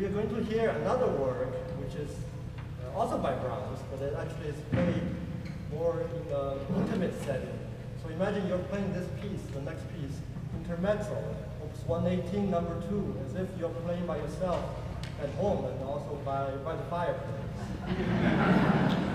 we are going to hear another work, which is uh, also by Brahms, but it actually is played more in an intimate setting. So imagine you're playing this piece, the next piece, intermezzo, Opus 118, number two, as if you're playing by yourself at home and also by, by the fireplace.